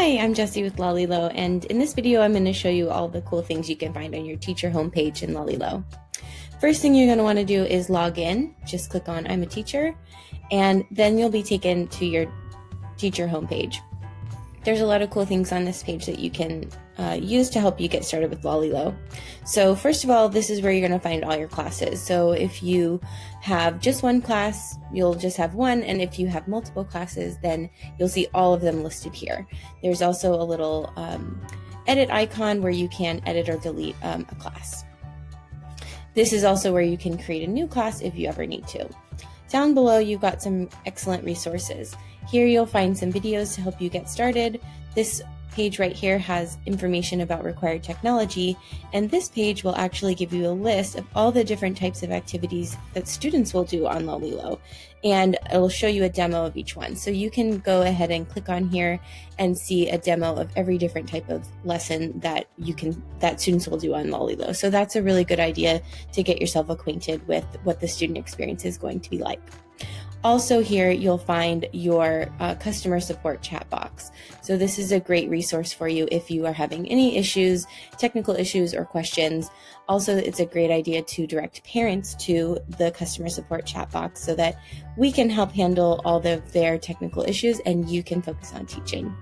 Hi, I'm Jessie with Lalilo, and in this video I'm going to show you all the cool things you can find on your teacher homepage in Lalilo. First thing you're going to want to do is log in. Just click on I'm a teacher, and then you'll be taken to your teacher homepage. There's a lot of cool things on this page that you can uh, use to help you get started with Lalilo. So first of all, this is where you're going to find all your classes. So if you have just one class, you'll just have one, and if you have multiple classes, then you'll see all of them listed here. There's also a little um, edit icon where you can edit or delete um, a class. This is also where you can create a new class if you ever need to. Down below, you've got some excellent resources. Here you'll find some videos to help you get started. This page right here has information about required technology, and this page will actually give you a list of all the different types of activities that students will do on Lalilo, and it'll show you a demo of each one. So you can go ahead and click on here and see a demo of every different type of lesson that you can that students will do on Lalilo. So that's a really good idea to get yourself acquainted with what the student experience is going to be like. Also, here you'll find your uh, customer support chat box. So, this is a great resource for you if you are having any issues, technical issues, or questions. Also, it's a great idea to direct parents to the customer support chat box so that we can help handle all of their technical issues and you can focus on teaching.